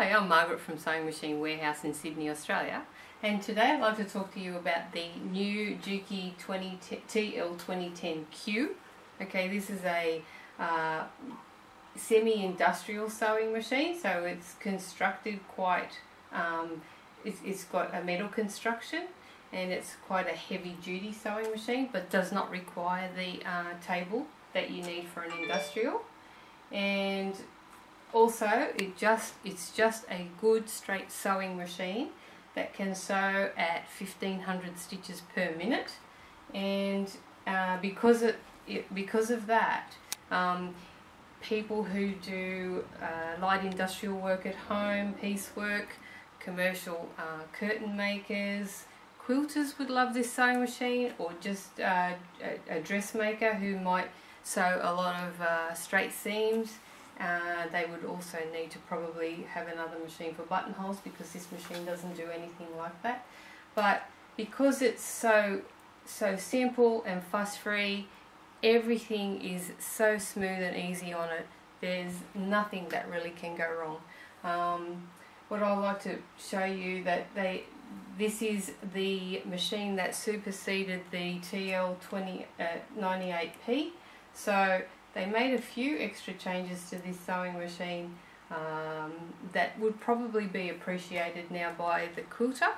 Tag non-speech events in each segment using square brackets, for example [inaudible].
Hi, I'm Margaret from Sewing Machine Warehouse in Sydney, Australia and today I'd like to talk to you about the new Juki 20 TL2010Q. Okay, this is a uh, semi-industrial sewing machine so it's constructed quite, um, it's, it's got a metal construction and it's quite a heavy duty sewing machine but does not require the uh, table that you need for an industrial and also it just it's just a good straight sewing machine that can sew at 1500 stitches per minute. And uh, because it, it, because of that um, people who do uh, light industrial work at home piecework commercial uh, curtain makers quilters would love this sewing machine or just uh, a, a dressmaker who might sew a lot of uh, straight seams uh, they would also need to probably have another machine for buttonholes because this machine doesn't do anything like that. But because it's so so simple and fuss free, everything is so smooth and easy on it. There's nothing that really can go wrong. Um, what I'd like to show you that they this is the machine that superseded the TL20 uh, 98P. So they made a few extra changes to this sewing machine um, that would probably be appreciated now by the quilter.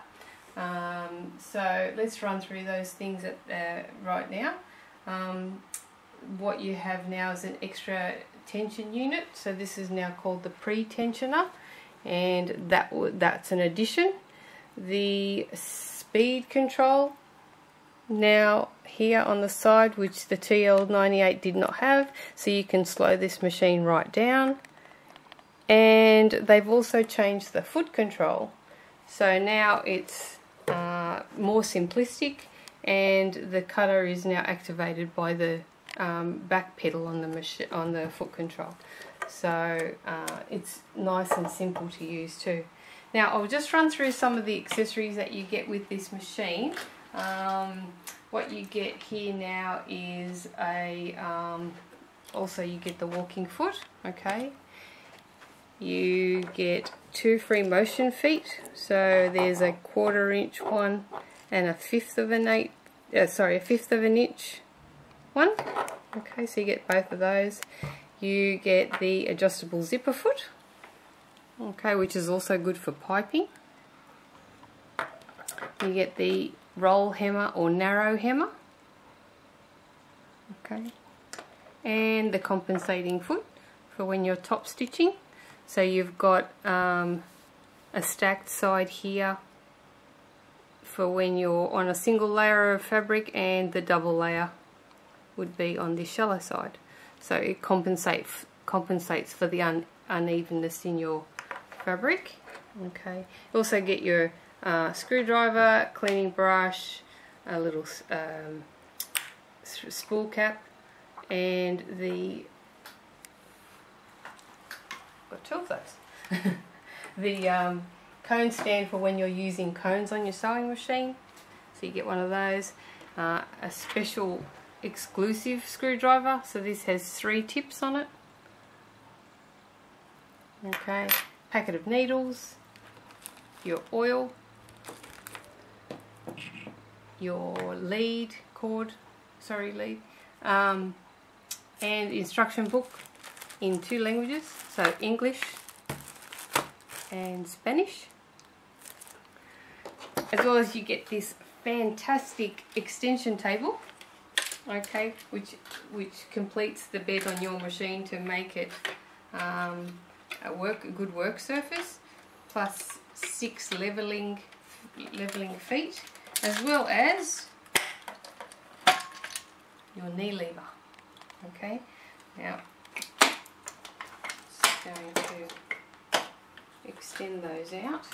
Um, so let's run through those things at, uh, right now. Um, what you have now is an extra tension unit. So this is now called the pre-tensioner and that that's an addition. The speed control now here on the side which the TL98 did not have so you can slow this machine right down. And they've also changed the foot control. So now it's uh, more simplistic and the cutter is now activated by the um, back pedal on the machine on the foot control. So uh, it's nice and simple to use too. Now I'll just run through some of the accessories that you get with this machine um, what you get here now is a, um, also you get the walking foot, okay. You get two free motion feet, so there's a quarter inch one and a fifth of an eight, uh, sorry, a fifth of an inch one. Okay, so you get both of those. You get the adjustable zipper foot, okay, which is also good for piping. You get the roll hemmer or narrow hemmer. Okay. And the compensating foot for when you're top stitching. So you've got um, a stacked side here for when you're on a single layer of fabric and the double layer would be on the shallow side. So it compensates compensates for the un unevenness in your fabric. Okay. Also get your uh, screwdriver, cleaning brush, a little um, spool cap, and the got two of those. [laughs] the um, cone stand for when you're using cones on your sewing machine. So you get one of those. Uh, a special exclusive screwdriver. So this has three tips on it. Okay, packet of needles, your oil, your lead cord, sorry lead, um, and instruction book in two languages, so English and Spanish. As well as you get this fantastic extension table, okay, which which completes the bed on your machine to make it um, a work a good work surface, plus six leveling leveling feet as well as your knee lever. Okay, now just going to extend those out.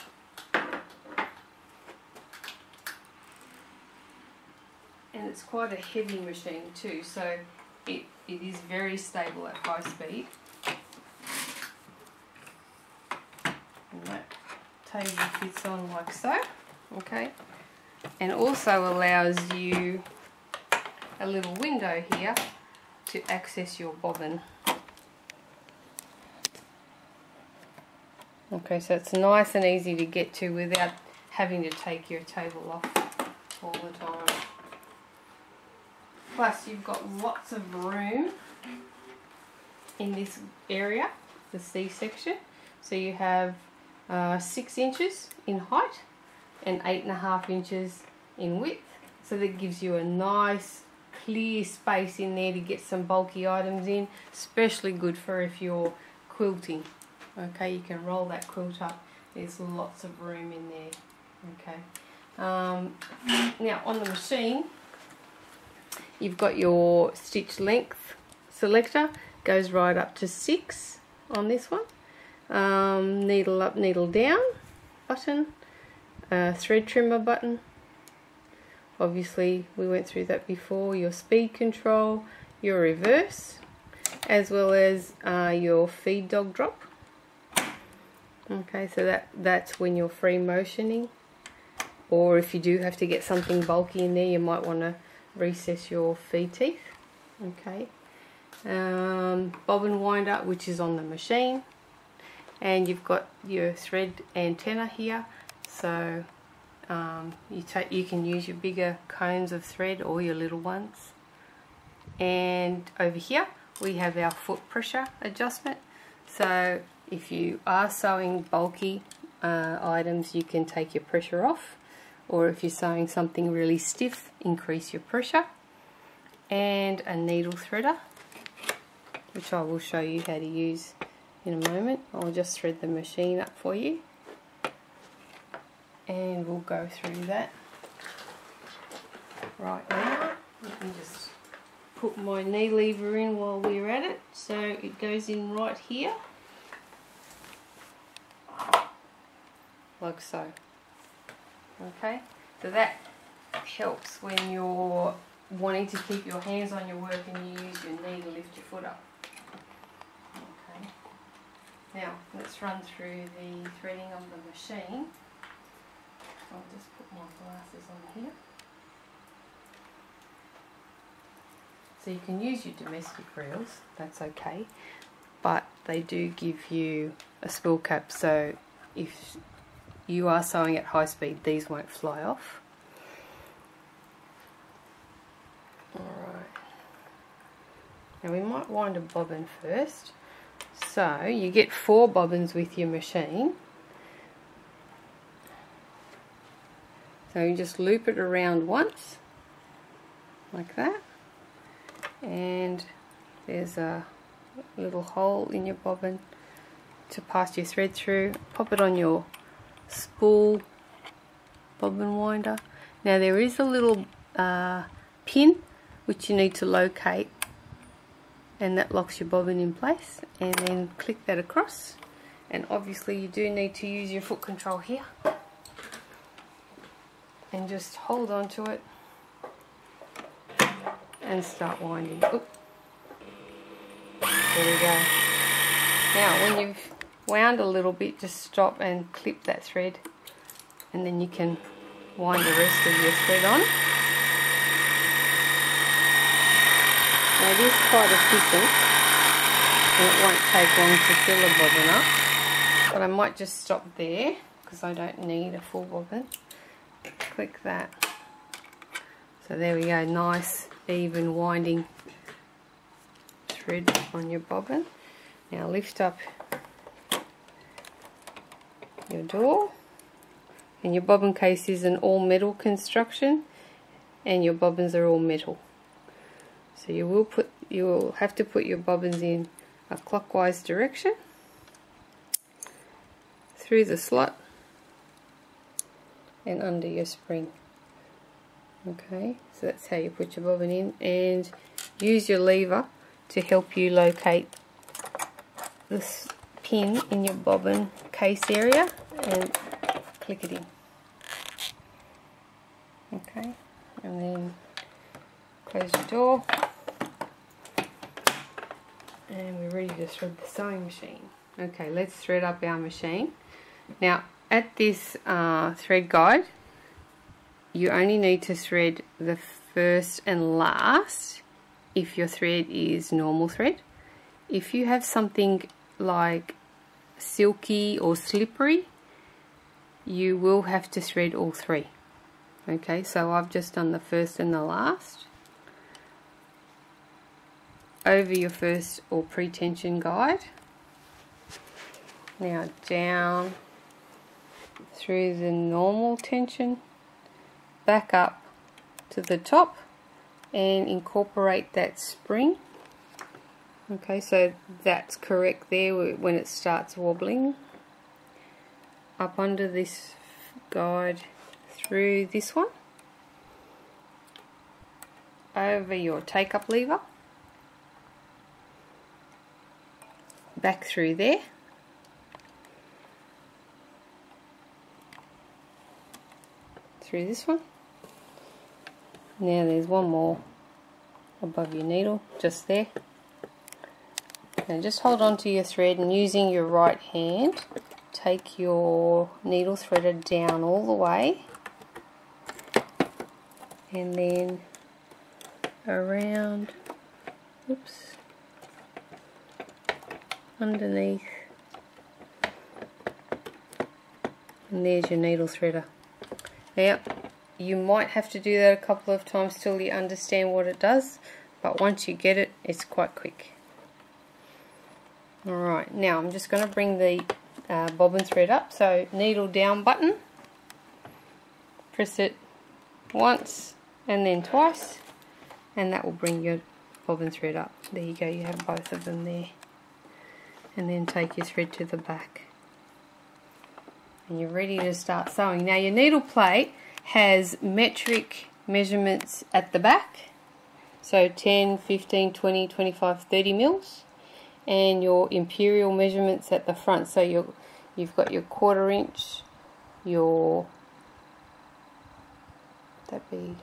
And it's quite a heavy machine too, so it, it is very stable at high speed. And that table fits on like so, okay and also allows you a little window here to access your bobbin. Okay, so it's nice and easy to get to without having to take your table off all the time. Plus you've got lots of room in this area, the C section. So you have uh, six inches in height and eight and a half inches in width. So that gives you a nice clear space in there to get some bulky items in, especially good for if you're quilting. Okay, you can roll that quilt up. There's lots of room in there. Okay. Um, now on the machine, you've got your stitch length selector. Goes right up to six on this one. Um, needle up, needle down button. Uh, thread trimmer button. Obviously we went through that before. Your speed control your reverse as well as uh, your feed dog drop. Okay so that that's when you're free motioning. Or if you do have to get something bulky in there you might want to recess your feed teeth. Okay. Um, bobbin winder which is on the machine. And you've got your thread antenna here so um, you, take, you can use your bigger cones of thread or your little ones. And over here we have our foot pressure adjustment. So if you are sewing bulky uh, items you can take your pressure off or if you're sewing something really stiff increase your pressure and a needle threader which I will show you how to use in a moment. I'll just thread the machine up for you and we'll go through that right now. Let me just put my knee lever in while we're at it. So it goes in right here, like so. Okay, so that helps when you're wanting to keep your hands on your work and you use your knee to lift your foot up. Okay. Now let's run through the threading of the machine. I'll just put my glasses on here. So you can use your domestic reels, that's okay, but they do give you a spool cap so if you are sewing at high speed these won't fly off. Alright, now we might wind a bobbin first. So you get four bobbins with your machine So you just loop it around once, like that, and there's a little hole in your bobbin to pass your thread through. Pop it on your spool bobbin winder. Now there is a little uh, pin which you need to locate and that locks your bobbin in place and then click that across and obviously you do need to use your foot control here and just hold on to it and start winding. Oop. There we go. Now when you've wound a little bit just stop and clip that thread and then you can wind the rest of your thread on. Now it is quite efficient and it won't take long to fill a bobbin up but I might just stop there because I don't need a full bobbin click that. So there we go, nice even winding thread on your bobbin. Now lift up your door and your bobbin case is an all metal construction and your bobbins are all metal. So you will put you will have to put your bobbins in a clockwise direction through the slot and under your spring. Okay so that's how you put your bobbin in and use your lever to help you locate this pin in your bobbin case area and click it in. Okay and then close your door. And we're ready to thread the sewing machine. Okay let's thread up our machine. Now at this uh, thread guide you only need to thread the first and last if your thread is normal thread if you have something like silky or slippery, you will have to thread all three. Okay, so I've just done the first and the last. Over your first or pre-tension guide. Now down through the normal tension, back up to the top and incorporate that spring. Okay, so that's correct there when it starts wobbling. Up under this guide through this one. Over your take up lever. Back through there. Through this one. Now there's one more above your needle, just there. Now just hold on to your thread and using your right hand, take your needle threader down all the way and then around, oops, underneath and there's your needle threader. Now you might have to do that a couple of times till you understand what it does, but once you get it, it's quite quick. Alright, now I'm just going to bring the uh, bobbin thread up. So needle down button, press it once and then twice, and that will bring your bobbin thread up. There you go, you have both of them there. And then take your thread to the back. And you're ready to start sewing. Now your needle plate has metric measurements at the back. So 10, 15, 20, 25, 30 mils. And your imperial measurements at the front. So you you've got your quarter inch, your, that'd be,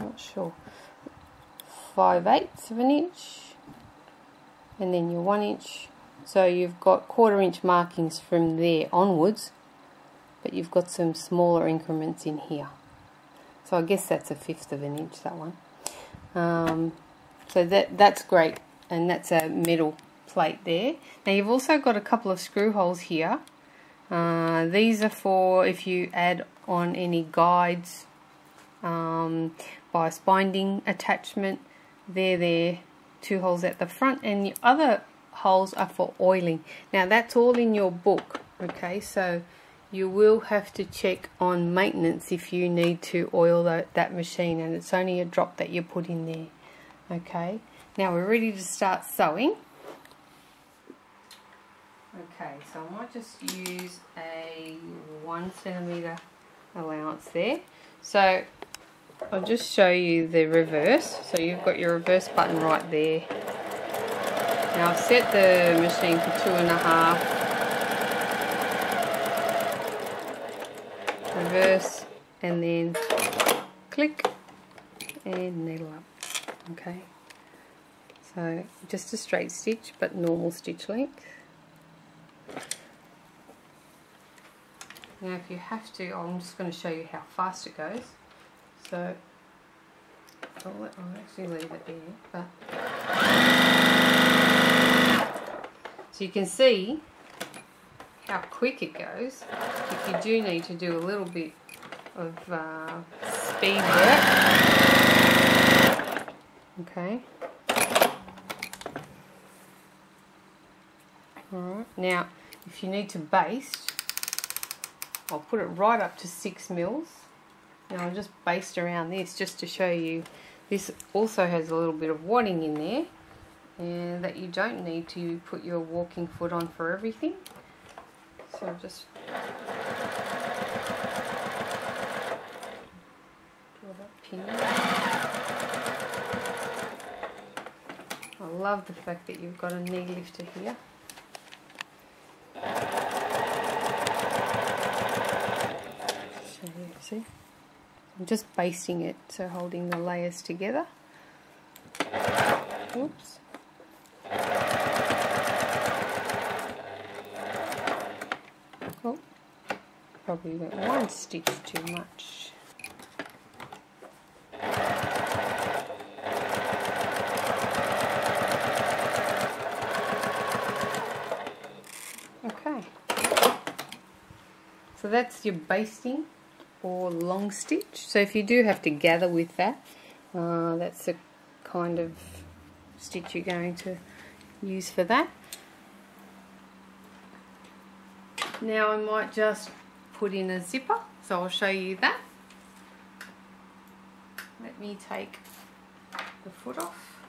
not sure, 5 eighths of an inch. And then your 1 inch. So you've got quarter inch markings from there onwards. But you've got some smaller increments in here. So I guess that's a fifth of an inch, that one. Um, so that that's great, and that's a metal plate there. Now you've also got a couple of screw holes here. Uh, these are for if you add on any guides, um, bias binding attachment. They're there, two holes at the front, and the other holes are for oiling. Now that's all in your book, okay? So you will have to check on maintenance if you need to oil that, that machine and it's only a drop that you put in there okay? Now we're ready to start sewing. Okay so I might just use a one centimeter allowance there. So I'll just show you the reverse. So you've got your reverse button right there. Now I've set the machine for two and a half reverse and then click and needle up okay? So just a straight stitch but normal stitch length. Now if you have to I'm just going to show you how fast it goes. So I'll, actually leave it there but so you can see how quick it goes. You do need to do a little bit of uh, speed work. Okay. Alright, now if you need to baste, I'll put it right up to 6 mils. Now I'll just baste around this just to show you. This also has a little bit of wadding in there and that you don't need to put your walking foot on for everything. So just pin. I love the fact that you've got a knee lifter here. So see, I'm just basting it, so holding the layers together. Oops. Oh, probably went one stitch too much. Okay. so that's your basting or long stitch. So if you do have to gather with that uh, that's the kind of stitch you're going to use for that. Now I might just put in a zipper so I'll show you that. Let me take the foot off.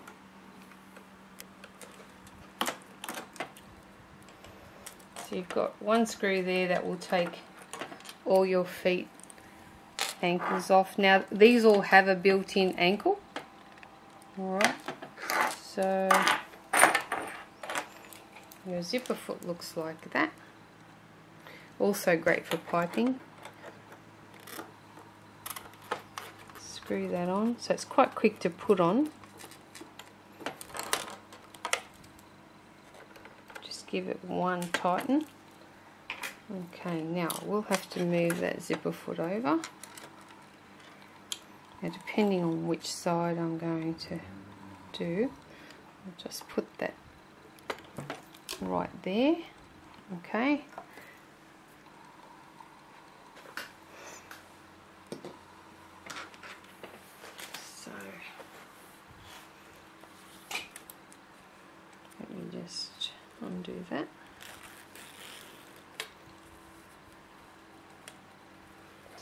So you've got one screw there that will take all your feet ankles off now these all have a built-in ankle alright so your zipper foot looks like that also great for piping. Screw that on. So it's quite quick to put on. Just give it one tighten. Okay, now we'll have to move that zipper foot over. Now depending on which side I'm going to do, I'll just put that right there. Okay, So let me just undo that.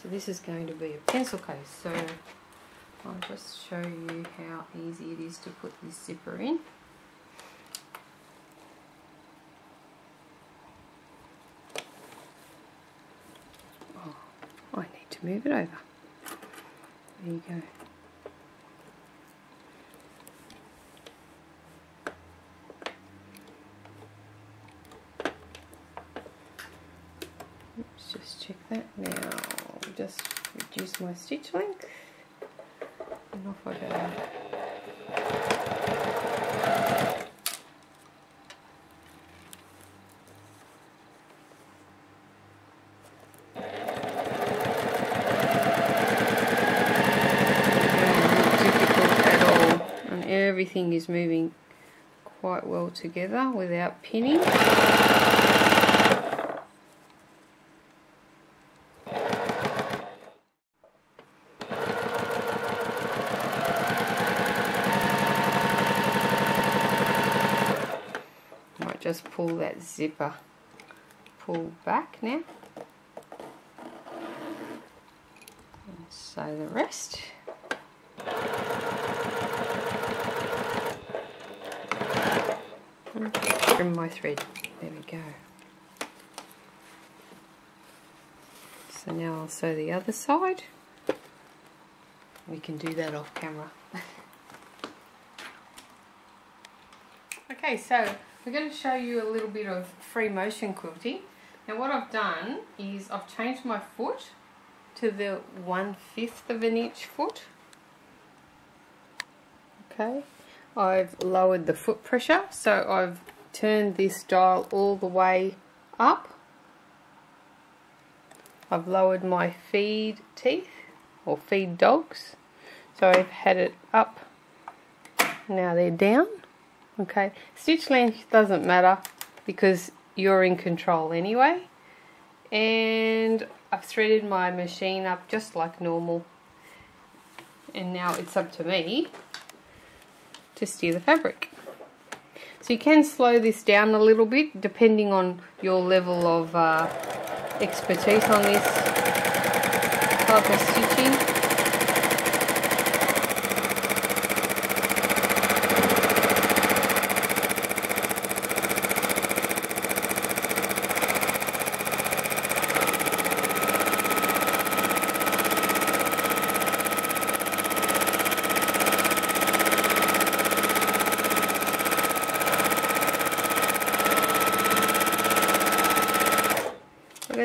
So this is going to be a pencil case. So I'll just show you how easy it is to put this zipper in. Oh, I need to move it over. There you go. Let's just check that now. Just reduce my stitch length and off I go. And everything is moving quite well together without pinning. Just pull that zipper. Pull back now. Sew the rest. Trim my thread. There we go. So now I'll sew the other side. We can do that off camera. [laughs] Okay so we're going to show you a little bit of free motion quilting. Now what I've done is I've changed my foot to the one-fifth of an inch foot. Okay, I've lowered the foot pressure, so I've turned this dial all the way up. I've lowered my feed teeth, or feed dogs, so I've had it up, now they're down. Okay, stitch length doesn't matter because you're in control anyway. And I've threaded my machine up just like normal. And now it's up to me to steer the fabric. So you can slow this down a little bit depending on your level of uh, expertise on this type of stitching.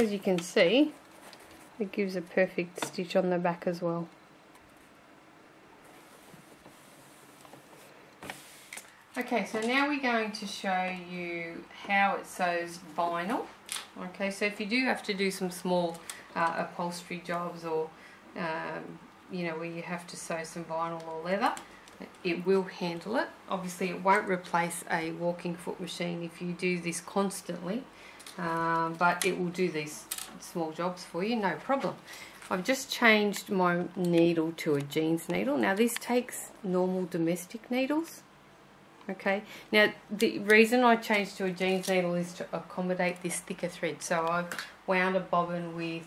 as you can see it gives a perfect stitch on the back as well. Okay, so now we're going to show you how it sews vinyl. Okay, so if you do have to do some small uh, upholstery jobs or, um, you know, where you have to sew some vinyl or leather, it will handle it. Obviously, it won't replace a walking foot machine if you do this constantly um, but it will do these small jobs for you, no problem. I've just changed my needle to a jeans needle. Now this takes normal domestic needles. Okay, now the reason I changed to a jeans needle is to accommodate this thicker thread. So I've wound a bobbin with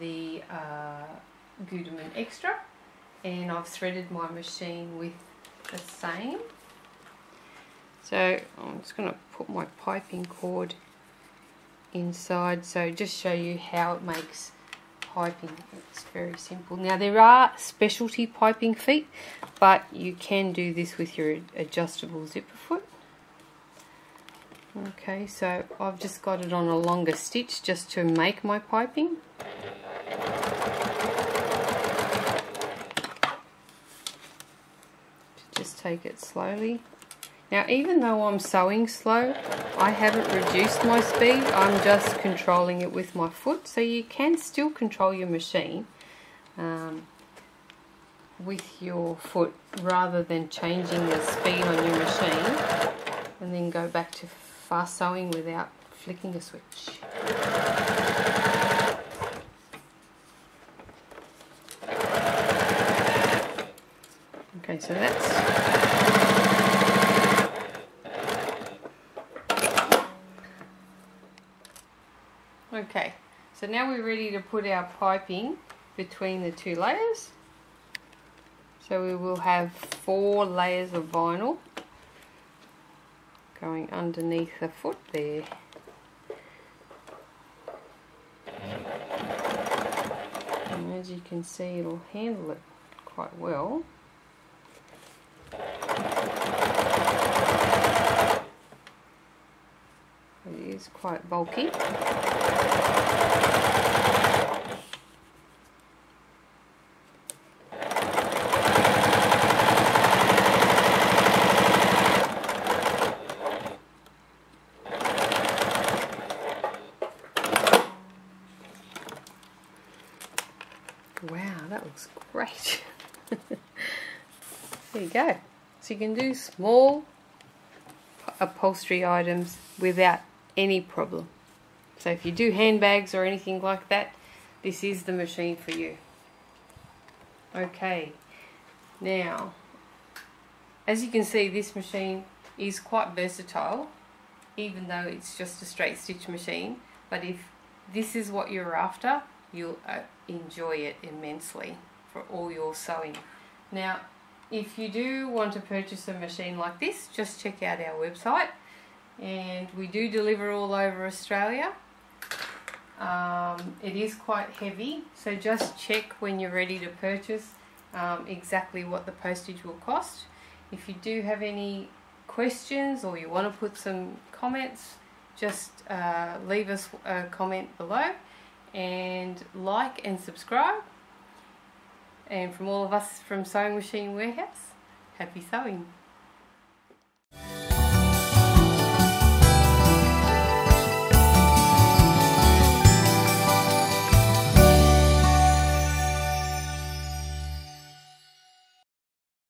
the uh, Gutermann Extra and I've threaded my machine with the same. So I'm just going to put my piping cord inside so just show you how it makes piping. It's very simple. Now there are specialty piping feet but you can do this with your adjustable zipper foot. Okay so I've just got it on a longer stitch just to make my piping. Just take it slowly now even though I'm sewing slow, I haven't reduced my speed, I'm just controlling it with my foot. So you can still control your machine um, with your foot rather than changing the speed on your machine and then go back to fast sewing without flicking a switch. Okay, so that's Okay, so now we're ready to put our piping between the two layers. So we will have four layers of vinyl going underneath the foot there. And as you can see it'll handle it quite well. It is quite bulky. Wow, that looks great. [laughs] there you go. So you can do small upholstery items without any problem. So if you do handbags or anything like that, this is the machine for you. Okay, now, as you can see, this machine is quite versatile, even though it's just a straight stitch machine. But if this is what you're after, you'll uh, enjoy it immensely for all your sewing. Now, if you do want to purchase a machine like this, just check out our website. And we do deliver all over Australia. Um, it is quite heavy, so just check when you're ready to purchase um, exactly what the postage will cost. If you do have any questions or you want to put some comments, just uh, leave us a comment below and like and subscribe. And from all of us from Sewing Machine Warehouse, happy sewing!